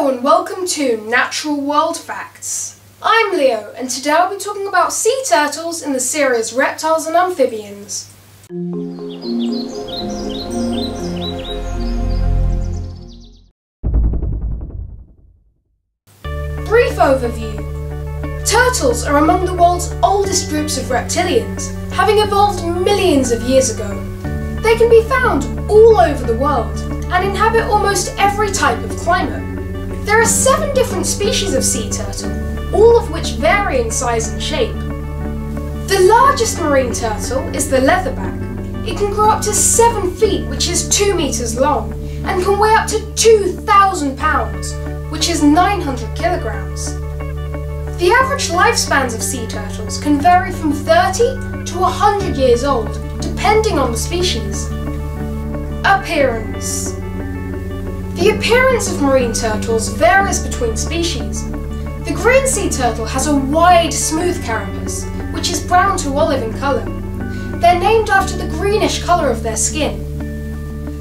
Hello and welcome to Natural World Facts. I'm Leo and today I'll be talking about sea turtles in the series Reptiles and Amphibians. Brief overview. Turtles are among the world's oldest groups of reptilians, having evolved millions of years ago. They can be found all over the world and inhabit almost every type of climate. There are seven different species of sea turtle, all of which vary in size and shape. The largest marine turtle is the leatherback. It can grow up to 7 feet, which is 2 meters long, and can weigh up to 2,000 pounds, which is 900 kilograms. The average lifespans of sea turtles can vary from 30 to 100 years old, depending on the species. Appearance The appearance of marine turtles varies between species. The green sea turtle has a wide, smooth carapace, which is brown to olive in colour. They're named after the greenish colour of their skin.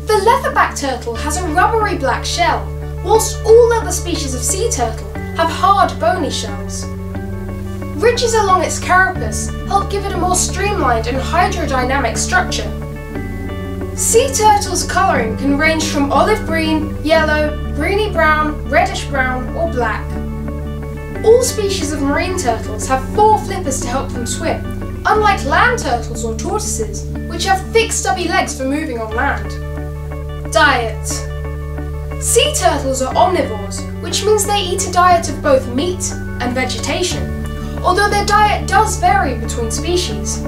The leatherback turtle has a rubbery black shell, whilst all other species of sea turtle have hard, bony shells. Ridges along its carapace help give it a more streamlined and hydrodynamic structure. Sea turtles' colouring can range from olive green, yellow, greeny brown, reddish brown or black. All species of marine turtles have four flippers to help them swim, unlike land turtles or tortoises, which have thick stubby legs for moving on land. Diet Sea turtles are omnivores, which means they eat a diet of both meat and vegetation, although their diet does vary between species.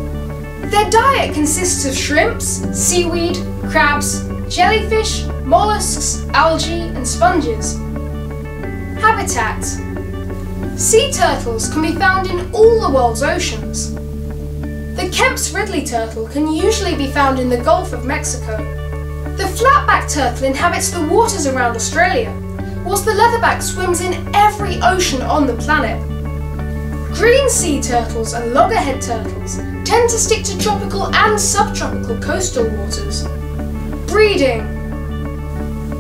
Their diet consists of shrimps, seaweed, crabs, jellyfish, mollusks, algae and sponges. Habitat Sea turtles can be found in all the world's oceans. The Kemp's Ridley turtle can usually be found in the Gulf of Mexico. The flatback turtle inhabits the waters around Australia, whilst the leatherback swims in every ocean on the planet. Green sea turtles and loggerhead turtles tend to stick to tropical and subtropical coastal waters. Breeding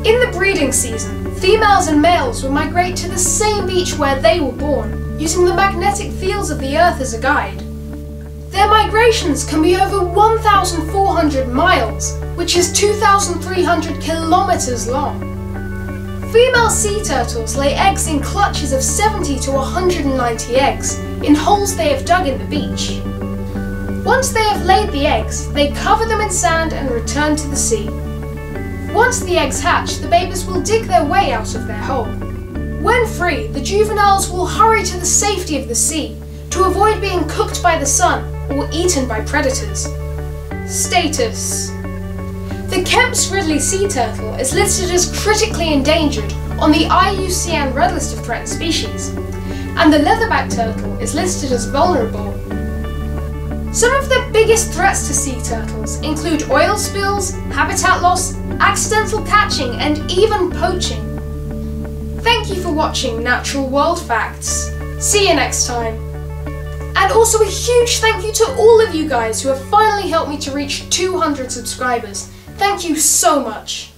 In the breeding season, females and males will migrate to the same beach where they were born, using the magnetic fields of the Earth as a guide. Their migrations can be over 1,400 miles, which is 2,300 kilometres long. Female sea turtles lay eggs in clutches of 70 to 190 eggs in holes they have dug in the beach. Once they have laid the eggs, they cover them in sand and return to the sea. Once the eggs hatch, the babies will dig their way out of their hole. When free, the juveniles will hurry to the safety of the sea to avoid being cooked by the sun or eaten by predators. Status the Kemp's Ridley sea turtle is listed as critically endangered on the IUCN Red List of Threatened Species, and the leatherback turtle is listed as vulnerable. Some of the biggest threats to sea turtles include oil spills, habitat loss, accidental catching, and even poaching. Thank you for watching Natural World Facts. See you next time. And also a huge thank you to all of you guys who have finally helped me to reach 200 subscribers. Thank you so much.